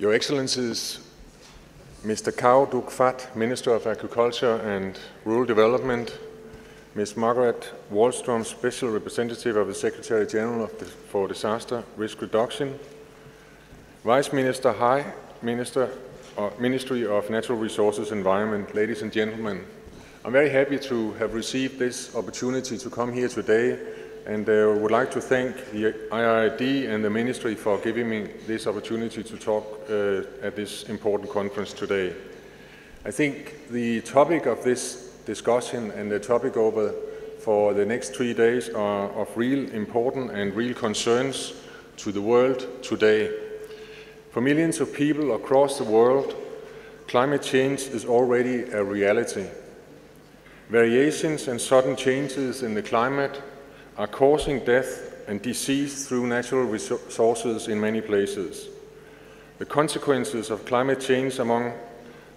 Your Excellencies, Mr. Cao Duc Phat, Minister of Agriculture and Rural Development, Ms. Margaret Wahlström, Special Representative of the Secretary General the, for Disaster Risk Reduction, Vice Minister Hai, Minister, uh, Ministry of Natural Resources and Environment, ladies and gentlemen, I'm very happy to have received this opportunity to come here today and uh, would like to thank the IIED and the Ministry for giving me this opportunity to talk uh, at this important conference today. I think the topic of this discussion and the topic over for the next three days are of real importance and real concerns to the world today. For millions of people across the world, climate change is already a reality. Variations and sudden changes in the climate are causing death and disease through natural resources in many places. The consequences of climate change, among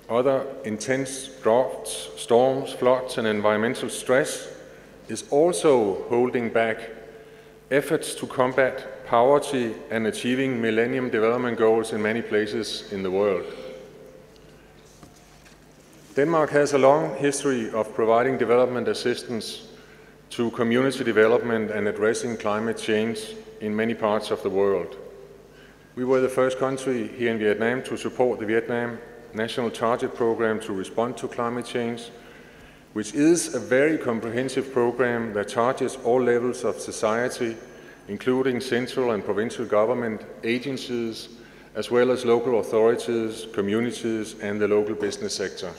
other intense droughts, storms, floods, and environmental stress, is also holding back efforts to combat poverty and achieving Millennium Development Goals in many places in the world. Denmark has a long history of providing development assistance to community development and addressing climate change in many parts of the world. We were the first country here in Vietnam to support the Vietnam National Target Program to respond to climate change, which is a very comprehensive program that targets all levels of society, including central and provincial government agencies, as well as local authorities, communities, and the local business sector.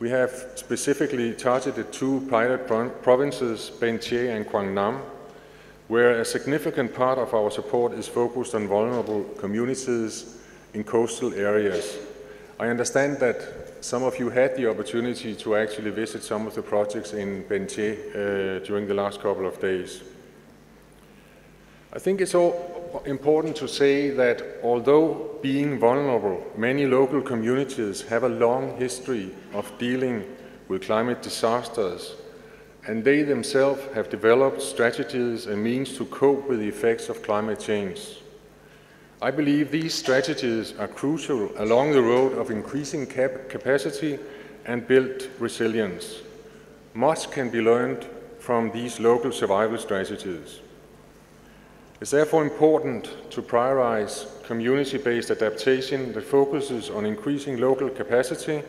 We have specifically targeted two pilot provinces, Ben Tre and Nam, where a significant part of our support is focused on vulnerable communities in coastal areas. I understand that some of you had the opportunity to actually visit some of the projects in Ben Tre uh, during the last couple of days. I think it's all important to say that although being vulnerable, many local communities have a long history of dealing with climate disasters, and they themselves have developed strategies and means to cope with the effects of climate change. I believe these strategies are crucial along the road of increasing cap capacity and build resilience. Much can be learned from these local survival strategies. It's therefore important to prioritize community-based adaptation that focuses on increasing local capacity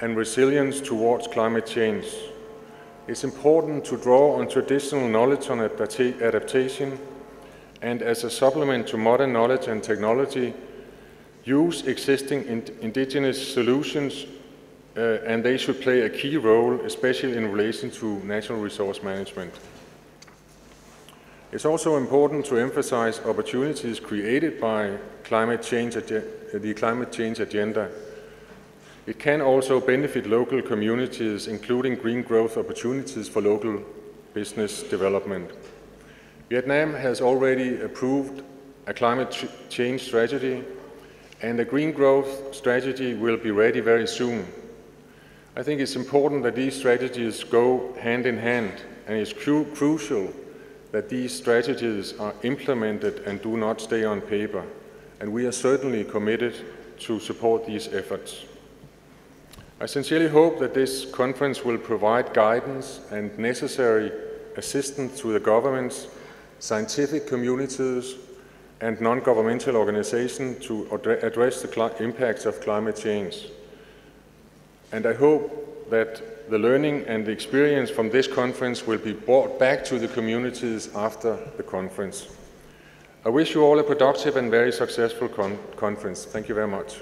and resilience towards climate change. It's important to draw on traditional knowledge on adaptation and as a supplement to modern knowledge and technology, use existing indigenous solutions uh, and they should play a key role, especially in relation to natural resource management. It's also important to emphasize opportunities created by climate change, the climate change agenda. It can also benefit local communities, including green growth opportunities for local business development. Vietnam has already approved a climate change strategy, and a green growth strategy will be ready very soon. I think it's important that these strategies go hand in hand, and it's cru crucial that these strategies are implemented and do not stay on paper. And we are certainly committed to support these efforts. I sincerely hope that this conference will provide guidance and necessary assistance to the governments, scientific communities, and non-governmental organizations to address the impacts of climate change. And I hope that the learning and the experience from this conference will be brought back to the communities after the conference. I wish you all a productive and very successful con conference. Thank you very much.